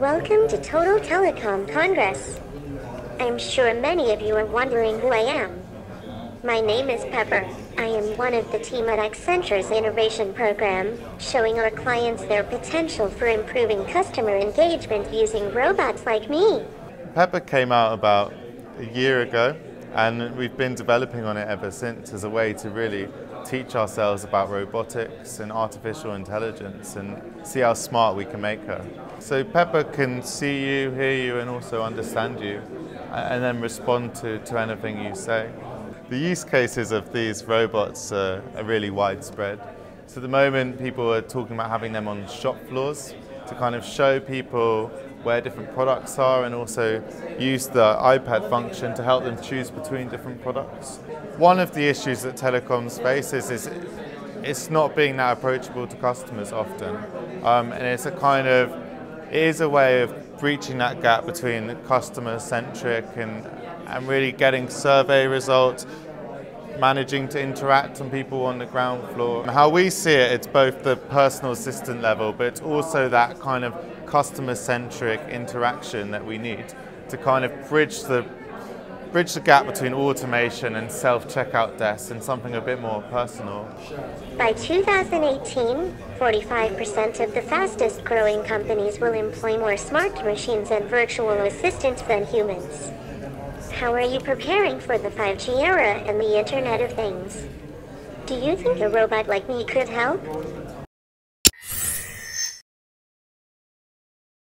Welcome to Total Telecom Congress. I'm sure many of you are wondering who I am. My name is Pepper. I am one of the team at Accenture's innovation program, showing our clients their potential for improving customer engagement using robots like me. Pepper came out about a year ago, and we've been developing on it ever since as a way to really teach ourselves about robotics and artificial intelligence and see how smart we can make her. So Pepper can see you, hear you, and also understand you, and then respond to, to anything you say. The use cases of these robots are, are really widespread. So at the moment, people are talking about having them on shop floors to kind of show people where different products are and also use the iPad function to help them choose between different products. One of the issues that telecoms faces is it's not being that approachable to customers often. Um, and it's a kind of, it is a way of breaching that gap between customer centric and, and really getting survey results, managing to interact with people on the ground floor. How we see it, it's both the personal assistant level, but it's also that kind of customer centric interaction that we need to kind of bridge the bridge the gap between automation and self-checkout desks and something a bit more personal. By 2018, 45% of the fastest growing companies will employ more smart machines and virtual assistants than humans. How are you preparing for the 5G era and the Internet of Things? Do you think a robot like me could help?